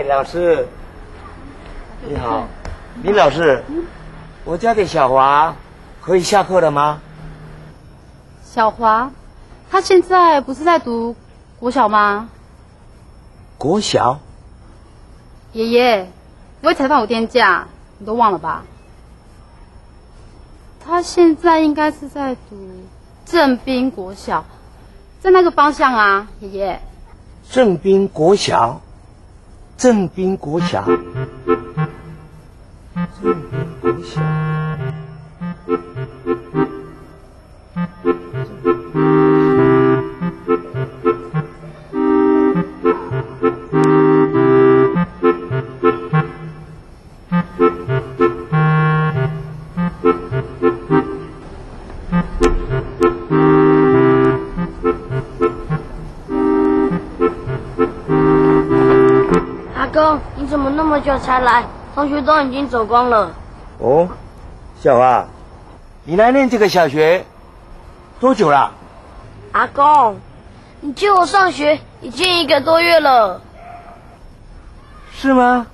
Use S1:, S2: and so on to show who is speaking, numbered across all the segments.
S1: 哎，
S2: 老师，你好，林老师，我家的小华可以下课了吗？
S1: 小华，他现在不是在读国小吗？
S2: 国小？
S1: 爷爷，不会才放五天假，你都忘了吧？他现在应该是在读正滨国小，在那个方向啊，爷爷。
S2: 正滨国小，正滨国侠，正滨国侠。
S3: 阿公，你怎么那么久才来？同学都已经走光了。
S2: 哦，小华，你来念这个小学多久了？
S3: 阿公，你接我上学已经一个多月了。
S2: 是吗？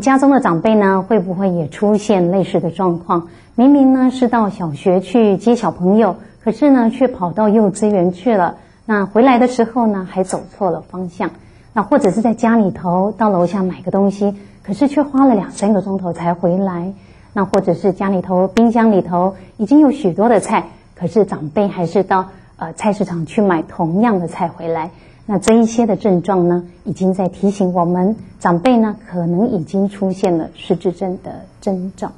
S4: 家中的长辈呢，会不会也出现类似的状况？明明呢是到小学去接小朋友，可是呢却跑到幼稚园去了。那回来的时候呢，还走错了方向。那或者是在家里头到楼下买个东西，可是却花了两三个钟头才回来。那或者是家里头冰箱里头已经有许多的菜，可是长辈还是到呃菜市场去买同样的菜回来。那这一些的症状呢，已经在提醒我们长辈呢，可能已经出现了失智症的征兆。